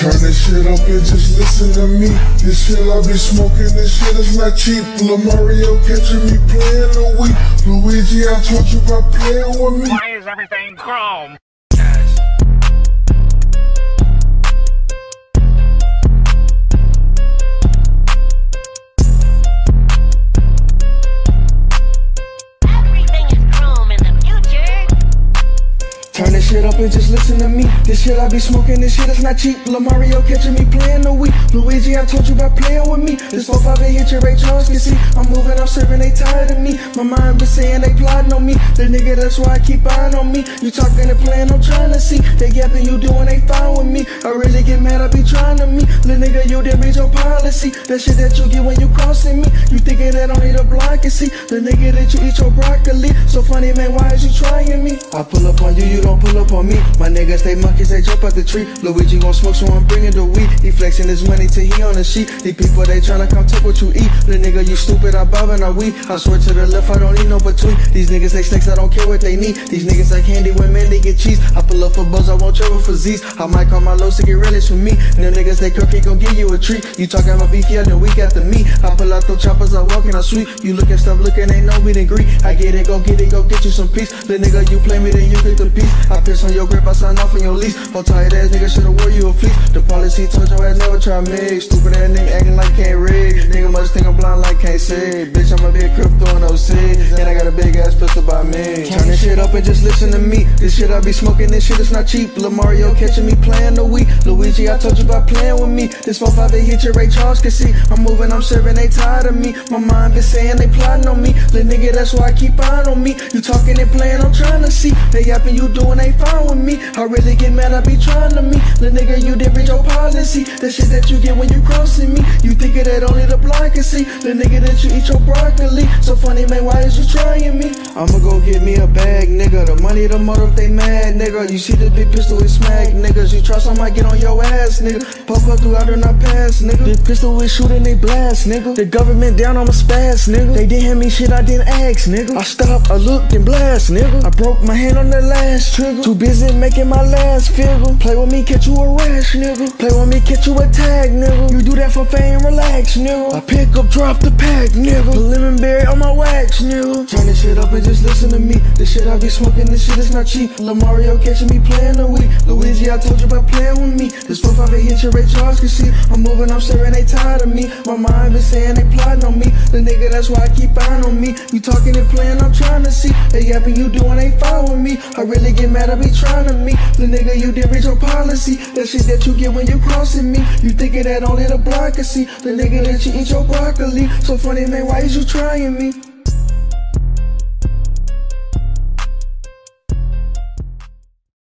shit up and just listen to me. This shit I be smoking, this shit is not cheap. Lil Mario catching me playing the week. Luigi, I told you about playing with me. Why is everything chrome? Up and just listen to me. This shit I be smoking, this shit is not cheap. Lil Mario catching me playing the week. Luigi, I told you about playing with me. This 4 5 hit your Ray Charles can see. I'm moving, I'm serving, they tired of me. My mind been saying they plotting on me. The nigga, that's why I keep eyeing on me. You talking and playing, I'm trying to see. They gapping you doing, they fine with me. I really get mad, I be trying to me. That shit that you get when you crossing me. You thinking that only the blind can see. The nigga that you eat your broccoli. So funny, man, why is you trying me? I pull up on you, you don't pull up on me. My niggas, they monkeys, they jump out the tree. Luigi gon' smoke, so I'm bringing the weed. He flexing his money till he on the sheet. These people, they tryna come take what you eat. The nigga, you stupid, I bob and I weed. I swear to the left, I don't need no between. These niggas, they snakes, I don't care what they need. These niggas like candy when men, they get cheese. Buzz, I might call my low to get relish for me. And them niggas, they cookie, gon' give you a treat. You talking about beef, yeah, the week after me. I pull out those choppers, I walk and I sweep. You looking stuff, looking, ain't no meet and greet. I get it, go get it, go get you some peace. Little nigga, you play me, then you get the piece. I piss on your grip, I sign off on your lease. Oh, Whole tight ass nigga should've wore you a fleece. The policy told your ass never try me. Stupid ass nigga acting like can't read. Nigga must think I'm blind like can't see. Bitch, I'ma be a crypto and OC. And I got a big by me. Turn this shit up and just listen to me. This shit I be smoking, this shit is not cheap. Lamario Mario catching me playing the week. Luigi, I told you about playing with me. This 4 5 they hit your Ray Charles can see. I'm moving, I'm serving, they tired of me. My mind been saying they plotting on me. Little nigga, that's why I keep eyeing on me. You talking and playing, I'm trying to see. They yapping, you doing, they fine with me. I really get mad, I be trying to me. Little nigga, you did read your policy. The shit that you get when you crossing me. Thinking that only the blind can see. The nigga, that you eat your broccoli. So funny, man, why is you trying me? I'ma go get me a bag, nigga. The money, the motive, they mad, nigga. You see this big pistol, it smack, niggas. You trust, I might get on your ass, nigga. Pop up through out and I pass, nigga. The pistol is shooting, they blast, nigga. The government down on my spaz, nigga. They didn't hand me shit I didn't ask, nigga. I stop, I look and blast, nigga. I broke my hand on the last trigger. Too busy making my last figure. Play with me, catch you a rash, nigga. Play with me, catch you a tag, nigga. You do that for fame, relax, nigga. I pick up, drop the pack, nigga. Put lemon berry on my wax, nigga. Turn this shit up and just listen to me. This shit I be smoking, this shit is not cheap. Lil Mario catching me playing the week. Luigi, I told you about playing with me. This 4 5 hit your Ray Charles can see. I'm moving, I'm staring, they tired of me. My mind been saying they plotting on me. The nigga, that's why I keep eyeing on me. You talking and playing, I'm trying to see. They yapping, you doing, ain't with me. I really get mad, I be trying to me. The nigga, you did read your policy. That shit that you get when you crossing me. You thinking that only the blind can see. The nigga that you eat your broccoli. So funny, man, why is you trying me?